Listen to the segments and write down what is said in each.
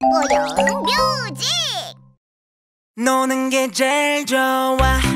뽀용 뮤직. 노는 게 제일 좋아.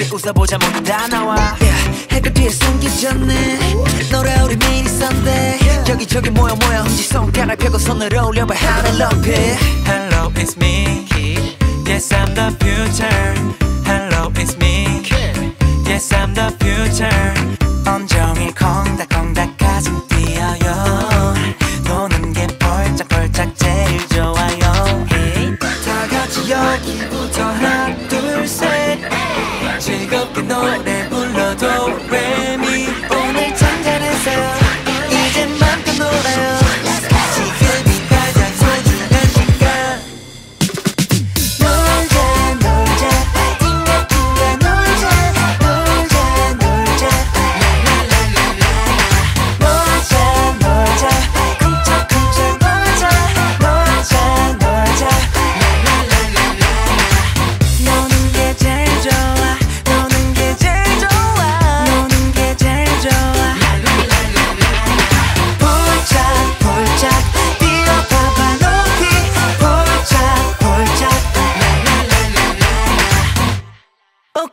때 웃어보자 모두 다 나와. Yeah, 햇빛에 숨기졌네. 노래 우리 매일 Sunday yeah. 여기저기 모여 모여. 손가락 펴고 손을 올려봐. Hello, Hello, it's me.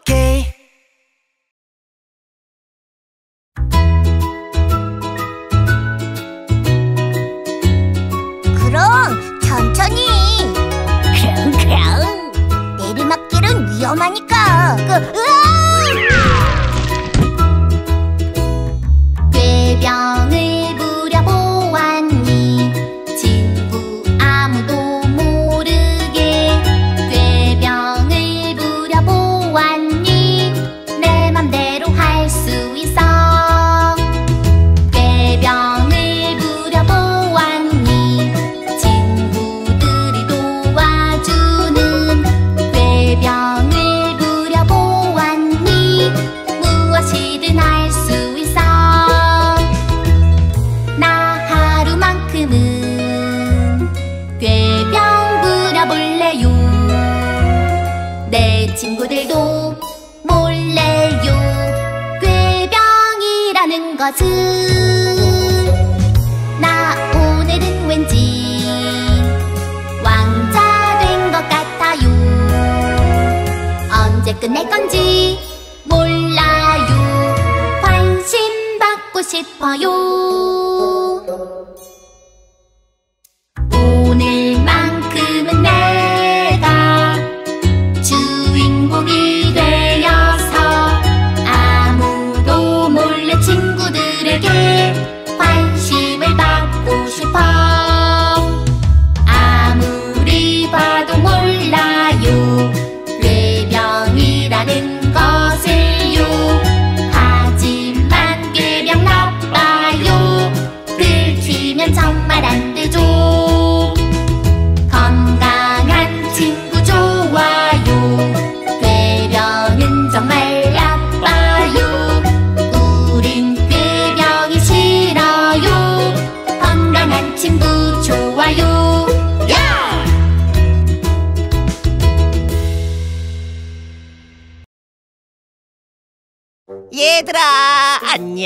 okay? 것은 나 오늘은 왠지 왕자 된 것 같아요. 언제 끝낼 건지 몰라요. 관심 받고 싶어요.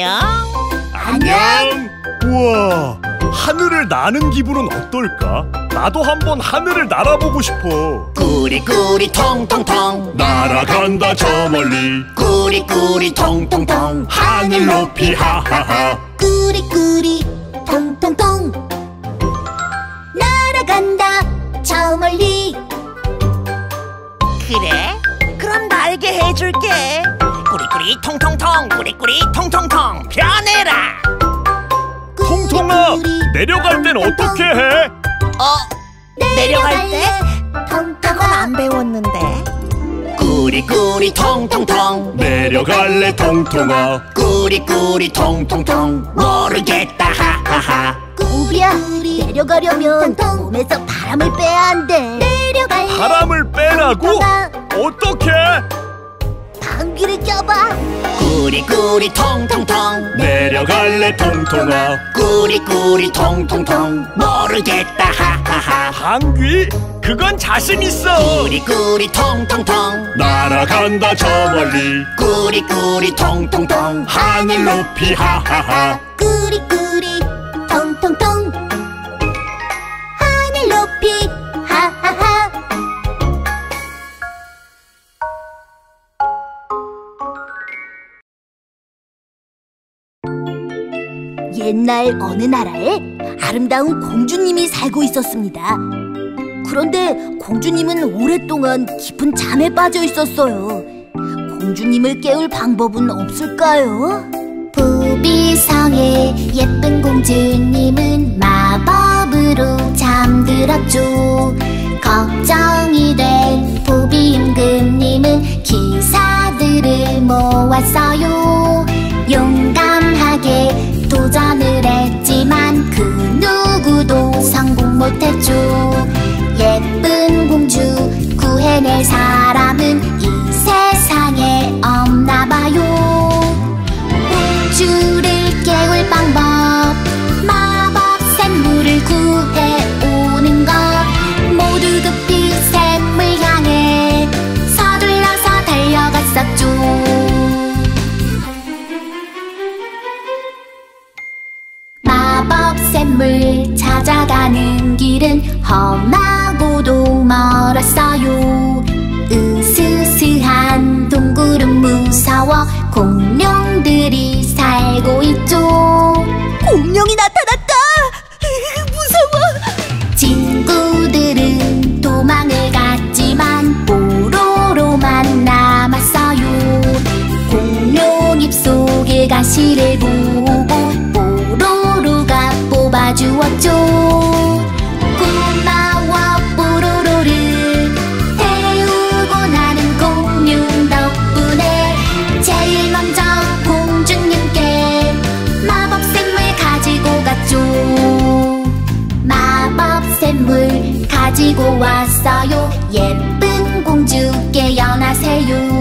안녕. 안녕. 우와, 하늘을 나는 기분은 어떨까? 나도 한번 하늘을 날아보고 싶어. 꾸리꾸리 통통통 날아간다 저 멀리. 꾸리꾸리 통통통 하늘 높이 하하하. 꾸리꾸리 통통통 날아간다 저 멀리. 그래? 그럼 날개 해줄게. 꾸리꾸리 통통통 꾸리꾸리 통통통 변해라. 통통아 내려갈 땐 어떻게 해? 어? 내려갈 때? 그건 안 배웠는데. 꾸리꾸리 통통통 내려갈래 통통아 꾸리꾸리 통통통 모르겠다 하하하 우비야 내려가려면 몸에서 바람을 빼야 한대 내려갈래 바람을 빼라고? 어떻게? 방귀를 껴봐. 꾸리꾸리 통통통. 내려갈래 통통아. 꾸리꾸리 통통통. 모르겠다 하하하. 방귀? 그건 자신 있어. 꾸리꾸리 통통통. 날아간다 저 멀리. 꾸리꾸리 통통통. 하늘 높이 하하하. 꾸리꾸리 옛날 어느 나라에 아름다운 공주님이 살고 있었습니다. 그런데 공주님은 오랫동안 깊은 잠에 빠져 있었어요. 공주님을 깨울 방법은 없을까요? 부비성의 예쁜 공주님은 마법으로 잠들었죠 걱정이 된 부비 임금님은 기사들을 모았어요 용감하게 도전을 했지만 그 누구도 성공 못했죠. 예쁜 공주 구해낼 사람은 가는 길은 험하고도 멀었어요 으스스한 동굴은 무서워 공룡들이 살고 있죠 공룡이 나타났다! 무서워! 친구들은 도망을 갔지만 뽀로로만 남았어요 공룡 입속의 가시를 보고 가지고 왔어요. 예쁜 공주 깨어나세요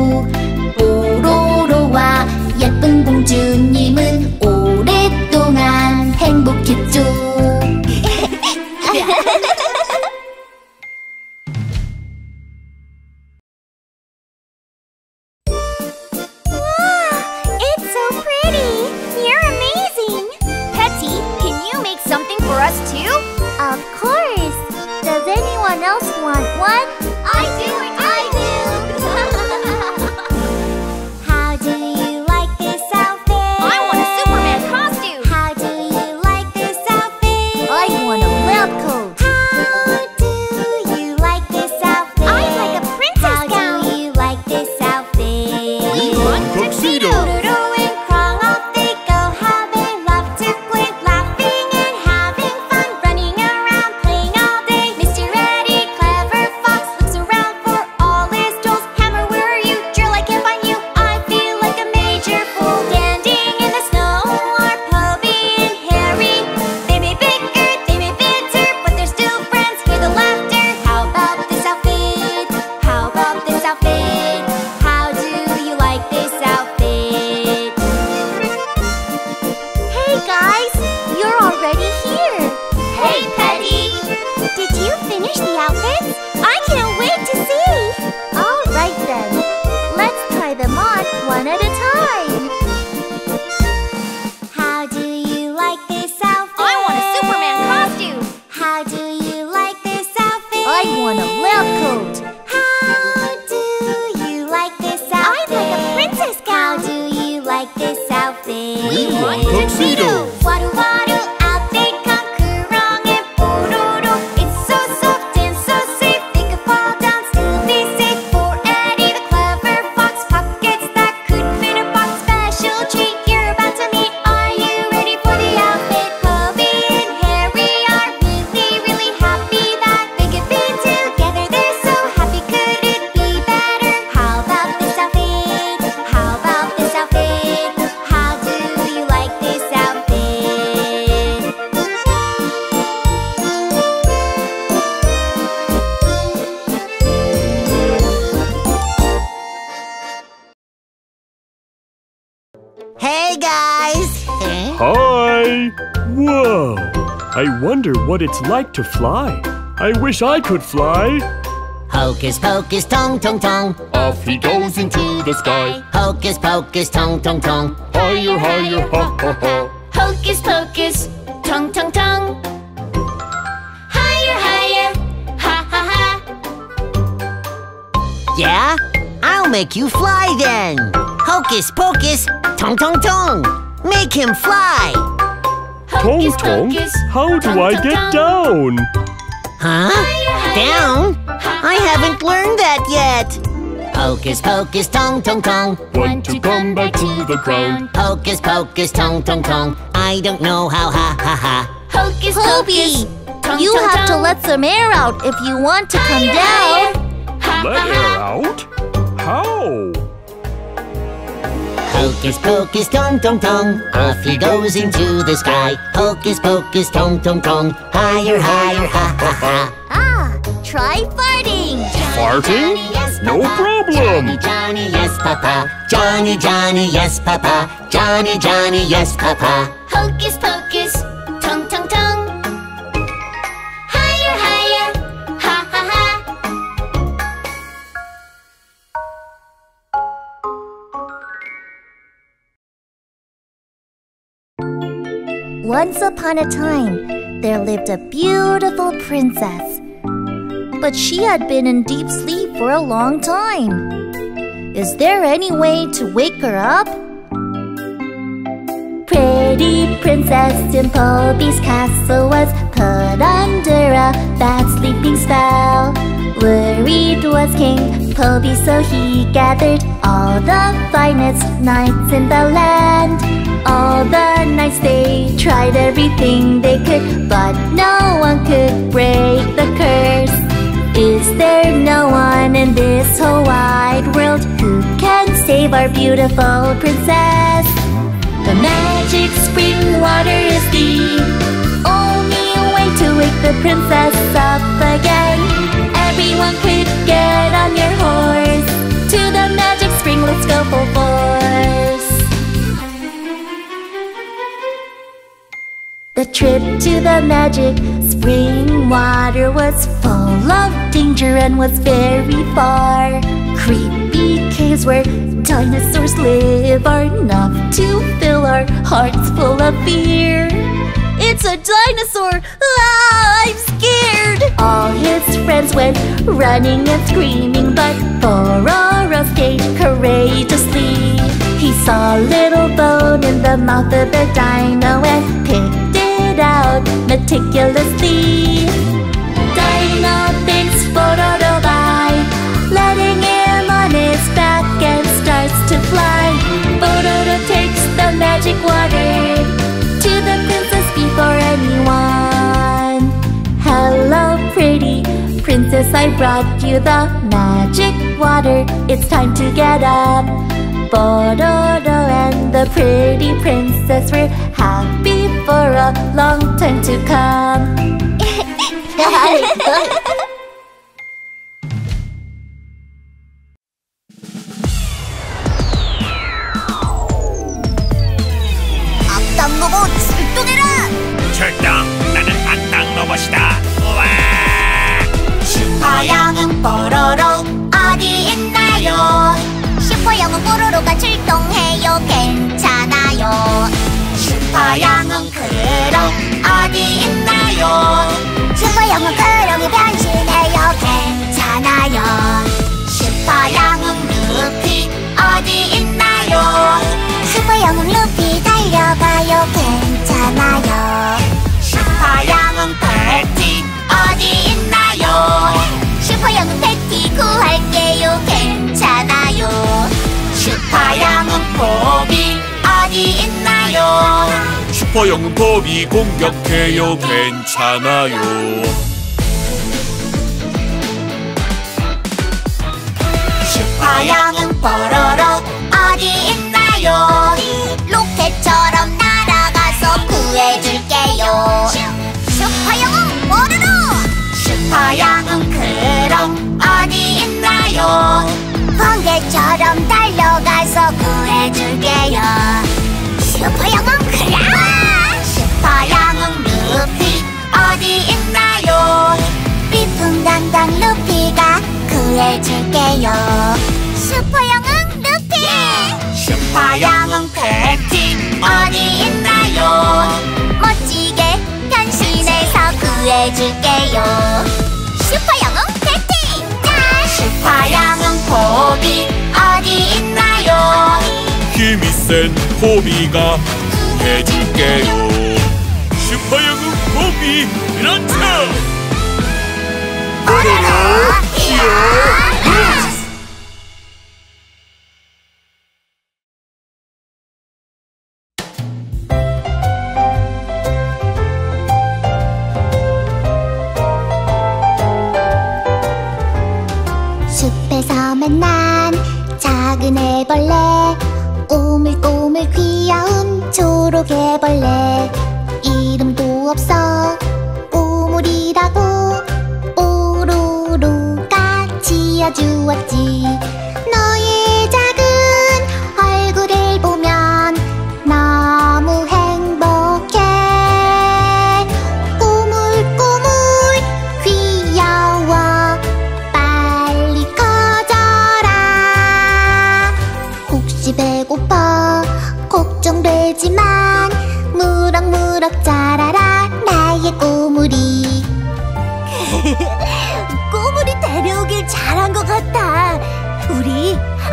wonder what it's like to fly. I wish I could fly. Hocus pocus, tong tong tong. Off he goes into the sky. Hocus pocus, tong tong tong. Higher, higher, ha ha ha. Hocus pocus, tongue tongue tongue. Higher, higher, ha ha ha. Yeah? I'll make you fly then. Hocus pocus, tong tong tong. Make him fly. Tong Hocus Tong, pocus, how do tongue, I tongue, get tongue. down? Huh? Down? I haven't learned that yet. Hocus pocus, tong tong tong. Want to come back to the ground? Hocus pocus, tong tong tong. I don't know how, ha ha ha. Hocus Hobie, pocus, tongue, you tongue, have to let some air out if you want to come Higher, down. higher, ha, Let ha, air ha. out? How? Hocus pocus, tong tong tong. Off he goes into the sky. Hocus pocus, tong tong tong. Higher, higher, ha ha ha. Ah, try farting. Farting? Yes, No Johnny, problem. Johnny, yes, Papa. Johnny, Johnny, yes, Papa. Johnny, Johnny, yes, Papa. Hocus pocus, Once upon a time, there lived a beautiful princess. But she had been in deep sleep for a long time. Is there any way to wake her up? Pretty Princess Dimplebee's castle was put under a bad sleeping spell. Worried was King Poby, so he gathered all the finest knights in the land. All the knights they tried everything they could, but no one could break the curse. Is there no one in this whole wide world who can save our beautiful princess? The magic spring water is the only way to wake the princess up again. Everyone quick, get The trip to the magic spring water was full of danger and was very far. Creepy caves where dinosaurs live are enough to fill our hearts full of fear. It's a dinosaur! Ah, I'm scared! All his friends went running and screaming, but Bororo stayed courageously. He saw a little bone in the mouth of the dino and picked out meticulously. Dino thinks Bororo by letting him on his back and starts to fly. Bororo takes the magic water to the princess before anyone. Hello, pretty princess, I brought you the magic water. It's time to get up. Bororo and the pretty princess were happy for a long time to come. 영웅 크롱 어디 있나요? 슈퍼 영웅 크롱이 변신해요 괜찮아요 슈퍼 영웅 루피 어디 있나요? 슈퍼 영웅 루피 달려가요 괜찮아요 슈퍼 영웅 패티 어디 있나요? 슈퍼 영웅 패티 구할게요 괜찮아요 슈퍼 영웅 포비 어디 있나요? 슈퍼 영웅 포비 공격해요. 괜찮아요. 슈퍼 영웅 뽀로로 어디 있나요? 로켓처럼 날아가서 구해줄게요 슈퍼 영웅 뽀로로 슈퍼 영웅 크롱 어디 있나요? 번개처럼 달려가서 구해줄게요 슈퍼영웅 크롱 슈퍼영웅 루피 어디 있나요? 비풍당당 루피가 구해줄게요. 슈퍼영웅 루피! 슈퍼영웅 패티 어디 있나요? 멋지게 변신해서 구해줄게요. 슈퍼영웅 패티! 짠 슈퍼영웅 포비 어디 센 호비가 구해줄게요. 슈퍼영웅 호비 그렇죠? 오로로 히어 숲에서 만난 작은 애벌레 초록애벌레 이름도 없어. 오물이라고 뽀로로가 지어주었지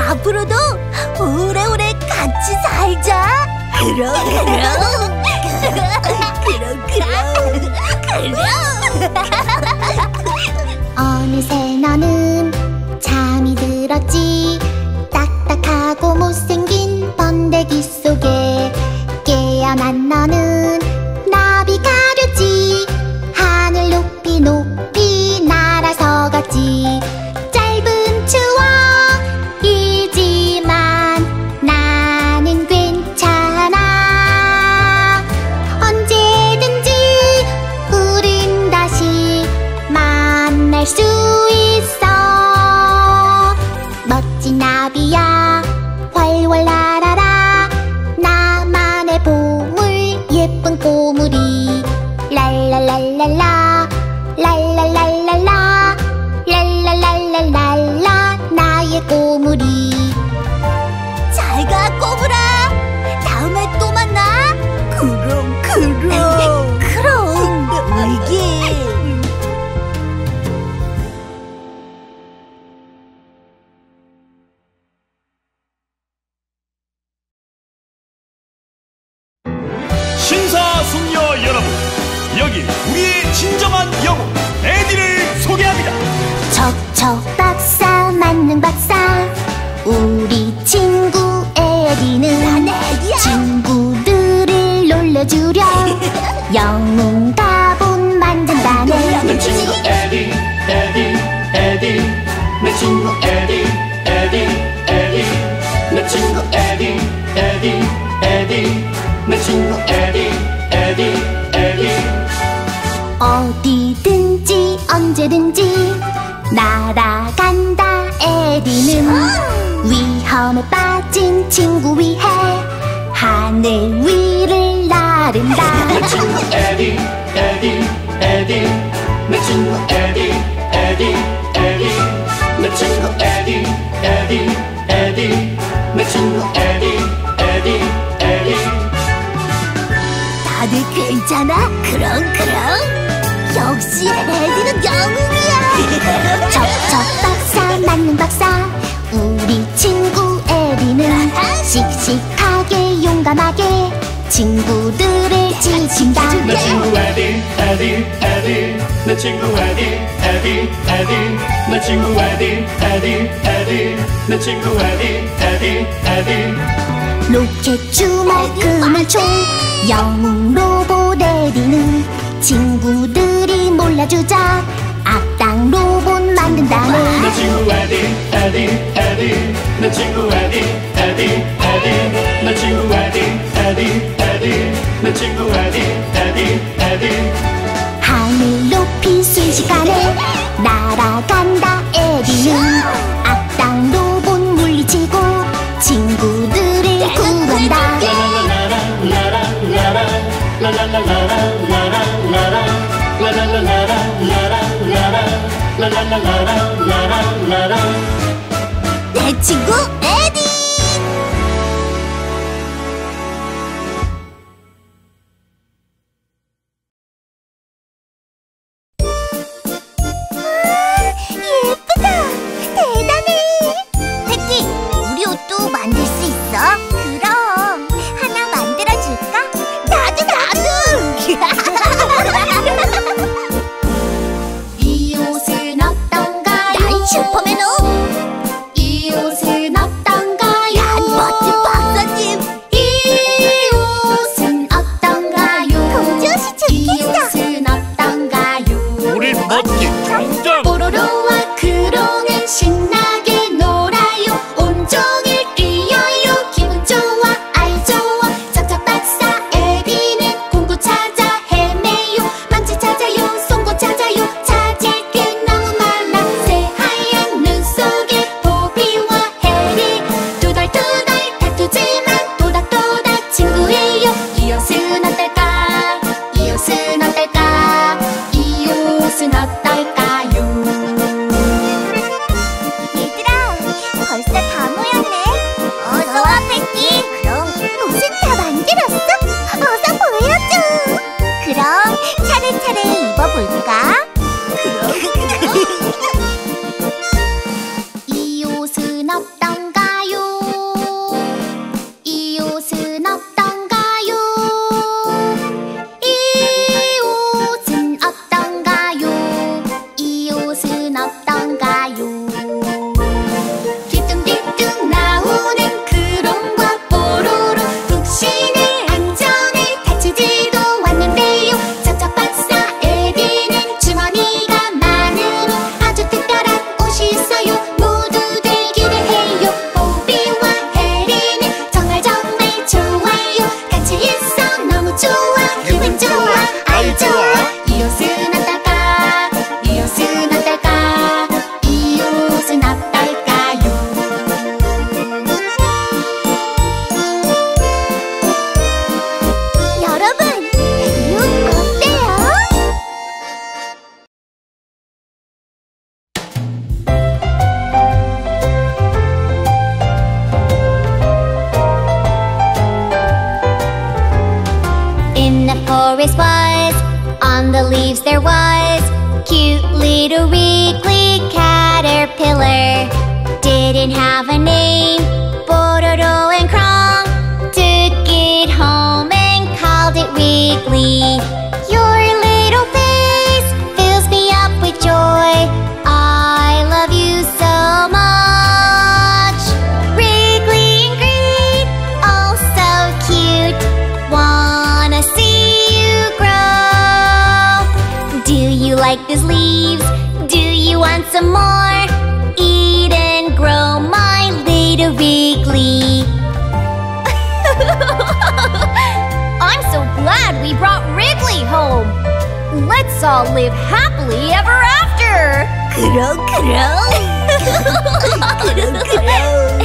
앞으로도 오래오래 같이 살자. 그럼 그럼 그럼. 그럼 그럼 어느새 너는 잠이 들었지 Bible. 친구 에디 에디 에디. 어디든지 언제든지 날아간다 에디는. 위험에 빠진 친구 위해 하늘 위를 나른다. 내 친구 에디 에디 에디. 내 친구 에디 에디 괜찮아? 그럼 그럼. 역시 에디는 영웅이야. 척척 박사 만능 박사. 우리 친구 에디는 씩씩하게 용감하게 친구들을 지킨다. 내 친구 에디 에디 에디 내 친구 에디 에디 에디 내 친구 에디 에디 에디 내 친구 에디 에디 에디 로켓 주먹 그물 총 영웅 로봇 에디는 친구들이 몰라주자 악당 로봇 내 만든다네 친구 에디 에디 에디. 내 친구 에디 에디 에디. 내 친구 에디 에디 에디. 내 친구 에디 에디 에디. 하늘 높이 순식간에 날아간다 에디는. 악당 로봇 물리치고 친구들 대치구 in the forest was. On the leaves there was. Cute little wriggly caterpillar. Didn't have a name. Bororo and Krong Took it home and called it Wriggly. some more. Eat and grow my little Wrigley. I'm so glad we brought Wrigley home. Let's all live happily ever after. Crow, crow. crow, crow.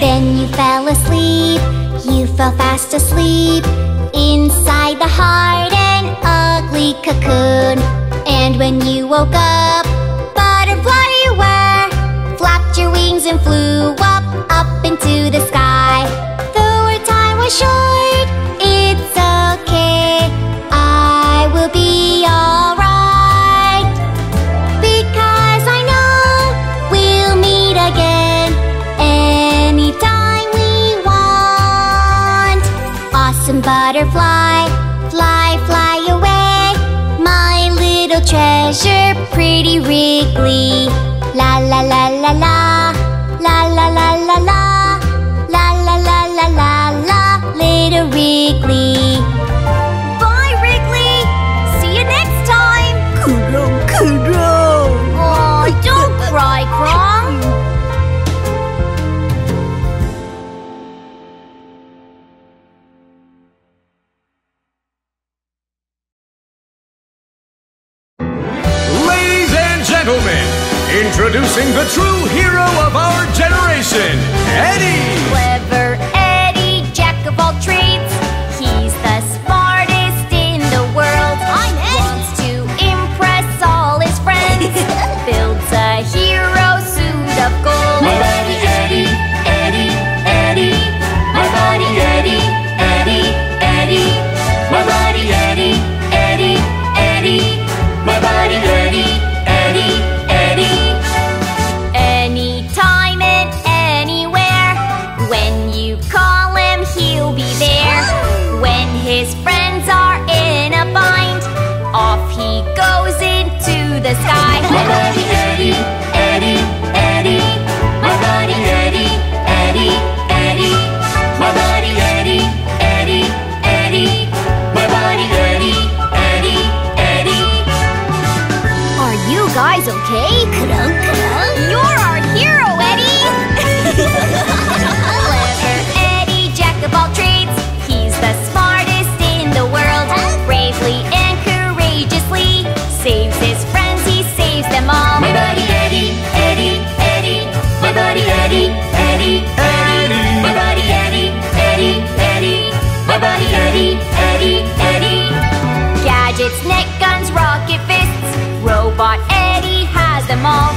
then you fell asleep. You fell fast asleep. Inside the hard and ugly cocoon and when you woke up, butterfly you were Flapped your wings and flew up, up into the sky. Though our time was short, it's okay. I will be alright. Because I know we'll meet again Anytime we want. Awesome butterfly. treasure, pretty Wriggly. La la la la la. buddy Eddie, Eddie, Eddie. Gadgets, neck guns, rocket fists. Robot Eddie has them all.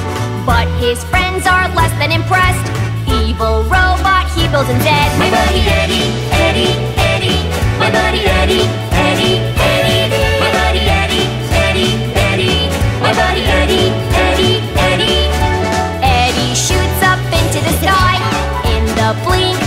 But his friends are less than impressed. Evil robot, he builds him dead. My buddy Eddie, Eddie, Eddie. My buddy Eddie, Eddie, Eddie. My buddy Eddie, Eddie, Eddie. My buddy Eddie, Eddie, Eddie. Eddie shoots up into the sky. In the blink